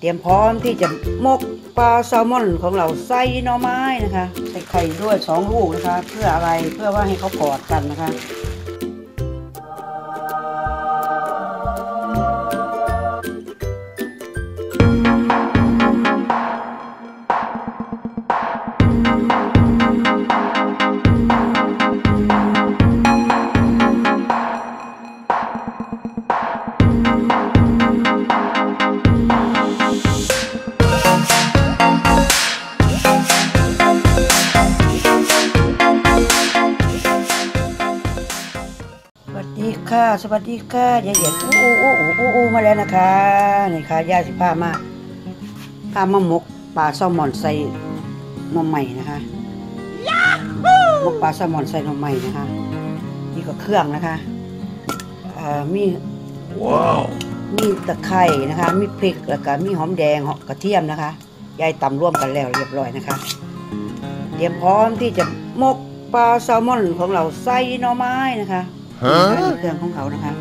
เตรียมพร้อมที่จะมกปลาแซลมอนของเราใส่หน่อไม้นะคะ ใส่ไข่ด้วยสองลูกนะคะ เพื่ออะไรเพื่อว่าให้เขากอดกันนะคะ ค่ะ สวัสดีค่ะยายเอียดอู้อู้อู้อู้อู้มาแล้วนะคะนี่ค่ะย่าสิพามาพามาหมกปลาแซลมอนใส่หนมใหม่นะคะหมกปลาแซลมอนใส่หนมใหม่นะคะ นี่ก็เครื่องนะคะเอ่อมีมีตะไคร่นะคะ มีพริกแล้วก็มีหอมแดงหอมกระเทียมนะคะยายตำร่วมกันแล้วเรียบร้อยนะคะเตรียมพร้อมที่จะมกปลาแซลมอนของเราใส่หน่อไม้นะคะ นี่เครื่องของเขานะคะ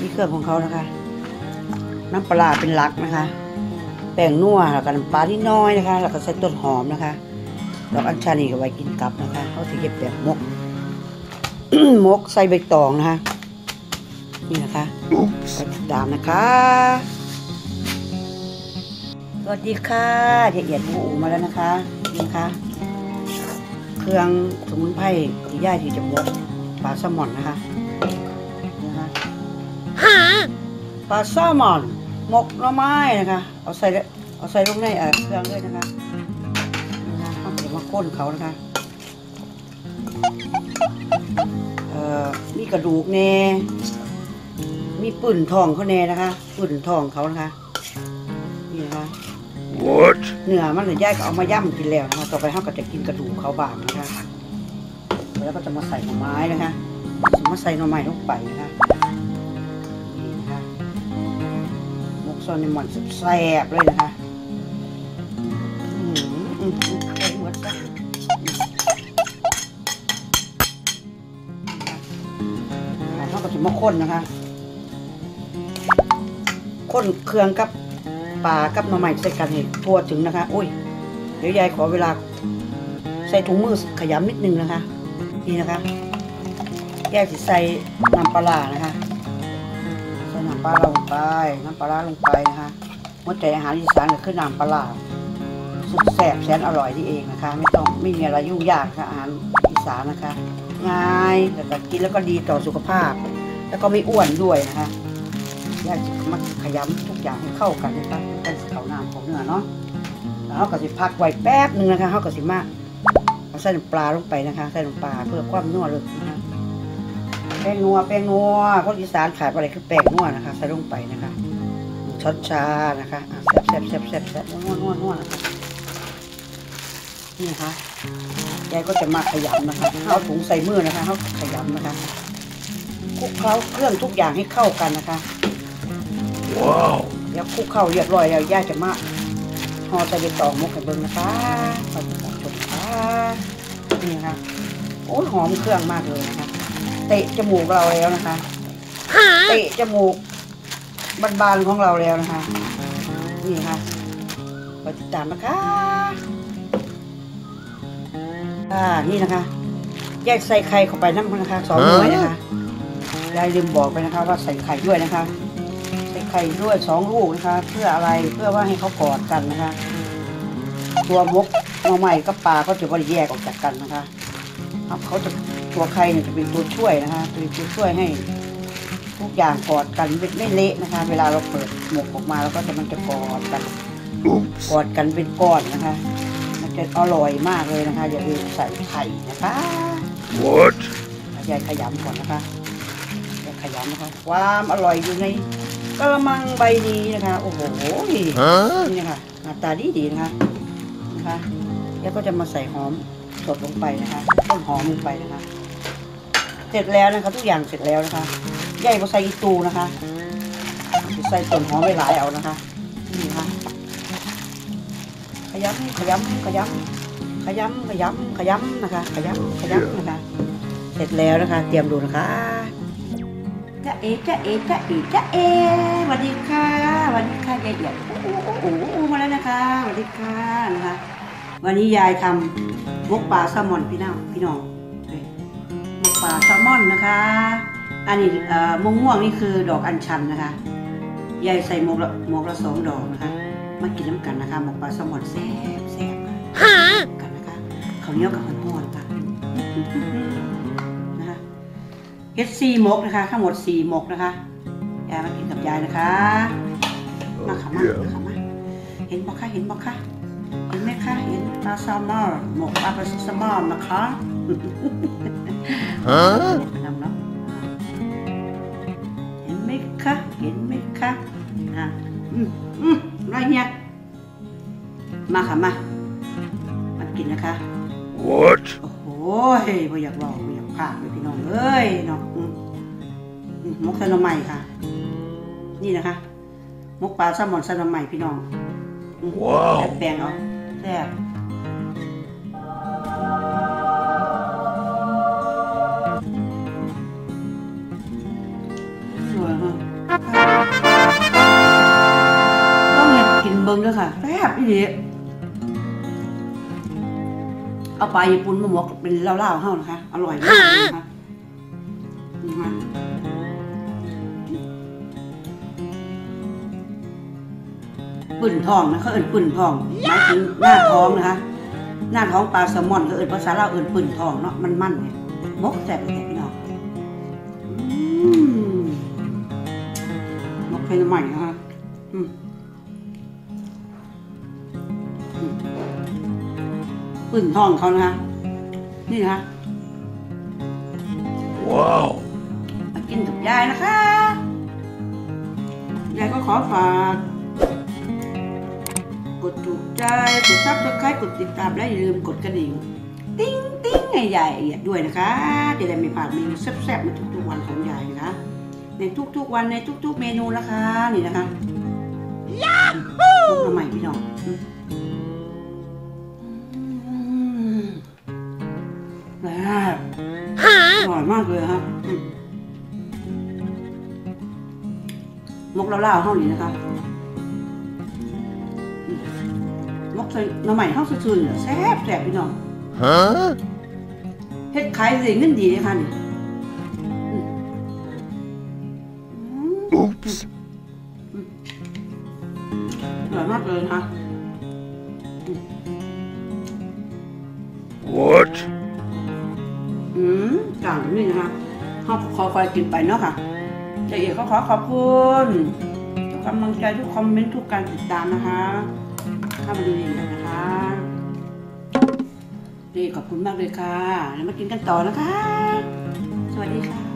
นี่เครื่องของเขานะคะ น้ำปลาเป็นหลักนะคะ แป้งนัวแล้วก็น้ำปลาที่น้อยนะคะ แล้วก็ใส่ต้นหอมนะคะดอกอัญชันนี่ก็ไว้กินกับนะคะเขาจะเก็บแบบมก มกใส่ใบตองนะคะ นี่นะคะก็ติดตามนะคะสวัสดีค่ะยายเอียดหมูมาแล้วนะคะนี่นะคะ เครื่องสมุนไพรที่ย่าที่จะมก ปลาแซลมอนนะคะนี่นะคะปลาแซลมอนหมกหน่อไม้นะคะเอาใส่เอาใส่ลงในเอ่อเครื่องเลยนะคะนี่นะคะเอาเดี๋ยวมาข้นเขานะคะเอ่อมีกระดูกแน่มีปื่นทองเขาแน่นะคะปื่นทองเขานะคะนี่นะคะ What? เนื้อมันเลยย่ายก็เอามาย่ำกินแล้วนะคะต่อไปเขาก็จะกินกระดูกเขาบางนะคะ แล้วก็จะมาใส่หน่อไม้นะคะจะมาใส่หน่อไม้ลงไปนะคะนี่นะคะมกซอนในหมอนแซ่บเลยนะคะอืมอืมอืมหมดซะนะคะเขาก็จะมาข้นนะคะข้นเครื่องกับปลากับหน่อไม้ใส่กันให้ทั่วถึงนะคะ อุ้ย เดี๋ยวยายขอเวลาใส่ถุงมือขยำนิดนึงนะคะ นี่นะคะแยกสิใส่น้ำปลาร้านะคะใส่น้ำปลาลงไป น้ำปลาลงไปนะคะหัวใจอาหารอีสานก็คือน้ำปลาสุดแซ่บแสนอร่อยที่เองนะคะ ไม่ต้องไม่มีอะไรยุ่งยากค่ะอาหารอีสานนะคะ ง่ายแต่ก็กินแล้วก็ดีต่อสุขภาพ แล้วก็ไม่อ้วนด้วยนะคะแยกจะมาขยำทุกอย่างให้เข้ากันนะคะเป็นเข้าน้ำของเนื้อเนาะแล้วเขาก็สิพักไว้แป๊บหนึ่งนะคะเขาก็สิมาเอา ใส่น้ำปลาลงไปนะคะ ใส่น้ำปลาเพื่อความนัวเลยนะคะแป้งนัวแป้งนัวคนอีสานขายอะไรคือแป้งนัวนะคะ ใส่ลงไปนะคะหนึ่งช้อนชานะคะอะแซ่บแซ่บแซ่บแซ่บแซ่บนัวนัวนัวนะคะนี่นะคะยายก็จะมาขยำนะคะเอาถุงใส่มือนะคะเขาขยำนะคะคลุกเคล้าเครื่องทุกอย่างให้เข้ากันนะคะ Wow. เดี๋ยวคลุกเข้าเรียบร้อยแล้วย่าจะมาห่อใส่ใบตองมุกให้เบิ่งนะคะ นี่นะคะโอ้ยหอมเครื่องมากเลยนะคะเตะจมูกเราแล้วนะคะเตะจมูกบานๆของเราแล้วนะคะ นี่นะคะไปติดตามนะคะอ่านี่นะคะแยกใส่ไข่เข้าไปน้ำนะคะสองหน่วยนะคะยายลืมบอกไปนะคะ ว่าใส่ไข่ด้วยนะคะ ใส่ไข่ด้วยสองลูกนะคะ เพื่ออะไรเพื่อว่าให้เขากอดกันนะคะ ตัวมก มาใหม่กับปลาเขาจะบริแยกออกจากกันนะคะครับเขาจะตัวไข่เนี่ยจะเป็นตัวช่วยนะคะเป็นตัวช่วยให้ทุกอย่างกอดกันไม่เละนะคะ เวลาเราเปิดหมกออกมาแล้วก็จะมันจะกอดกัน Oops. กอดกันเป็นก้อนนะคะ มันจะอร่อยมากเลยนะคะ อย่าลืมใส่ไข่นะคะ What? ยายขยำก่อนนะคะยายขยำนะคะ ความอร่อยอยู่ในกระมังใบนี้นะคะ โอ้โห Huh? นี่นะคะหน้าตาดีดีๆนะคะนะคะ แล้วก็จะมาใส่หอมสดลงไปนะคะต้นหอมลงไปนะคะ เสร็จแล้วนะคะทุกอย่างเสร็จแล้วนะคะใหญ่มาใส่อีตูนะคะจะใส่ต้นหอมไปหลายเอานะคะนี่นะคะขยำขยำขยำขยำขยำขยำนะคะ ขยำขยำนะคะ เสร็จแล้วนะคะ เตรียมดูนะคะจ้าเอจ้าเอจ้าเอจ้าเอสวัสดีค่ะสวัสดีค่ะยายเอียดโอ้โหโอ้โหโอ้โหมาแล้วนะคะสวัสดีค่ะนะคะ วันนี้ยายทำมกปลาแซลมอนพี่น้องพี่น้องมกปลาแซลมอนนะคะ อันนี้มงม่วงนี่คือดอกอัญชันนะคะ ยายใส่หมกละหมกละสองดอกนะคะ มากินน้ำกันนะคะหมกปลาแซลมอนแซ่บแซ่บกันนะคะข้าวเหนียวกับข้าวโพดค่ะนะคะเฮ็ดซีหมกนะคะ ทั้งหมดสี่หมกนะคะยายมากินกับยายนะคะ มาค่ะมามาค่ะมาเห็นบอกค่ะเห็นบอกค่ะ เห็นไหมคะเห็นปลาแซลมอนหมกปลาแซลมอนนะคะ Huh? ไปนำเนาะเห็นไหมคะเห็นไหมคะอะอืมอืมอะไรเนี่ยมาค่ะมามากินนะคะ What? โอ้โหไม่อยากบอกไม่อยากพลาดเลยพี่น้องเอ้ยเนาะอืมอืมมกใส่หน่อไม้ค่ะ นี่นะคะ มกปลาแซลมอนใส่หน่อไม้พี่น้องอืม ว้าวแบ่งเอาแซ่บสวยฮะต้องเห็นกินเบิ้งด้วยค่ะแซ่บอีหลีเอาปลาญี่ปุ่นมาหมกเป็นเล่าๆเฮานะคะ อร่อยมากเลยนะคะ ปื่นทองนะเขาเอิ้นปื่นทองหมายถึงหน้าท้องนะคะ หน้าท้องปลาแซลมอนเขาเอิ้นภาษาลาวเอิ้นปื่นทองเนาะมันมันๆไงมกแซ่บแซ่บพี่น้องอืมมกเป็นใหม่นะคะอืมอืมปื่นทองเขานะคะนี่นะคะ Wow. มากินกับยายนะคะยายก็ขอฝาก กดถูกใจ กด subscribe กดติดตามและอย่าลืมกดกระดิ่ง ติ้งติ้งให้ยายละเอียดด้วยนะคะจะได้ไม่พลาดเมนูแซ่บๆในทุกๆวันของยายนะคะ ในทุกๆวันในทุกๆเมนูนะคะนี่นะคะยาฮูพวกใหม่พี่น้องอืมอืมแบบอร่อยมากเลยครับอืมมกเล่าๆห้องนี้นะคะอื ใส่หน้ำใหม่ห้องซื่อๆเนี่ยแซ่บแซ่บพี่น้อง Huh? เฮ็ดขายเลยเงินดีเลยค่ะนี่อืมอืม Oops. อร่อยมากเลยนะคะ What? อืมจางนี่นะคะเขาขอคอยกินไปเนาะค่ะใจเอกก็ขอขอบคุณทุกกำลังใจทุกคอมเมนต์ทุกการติดตามนะคะ เข้ามาดูดีกันนะคะนี่ขอบคุณมากเลยค่ะ แล้วมากินกันต่อนะคะ สวัสดีค่ะ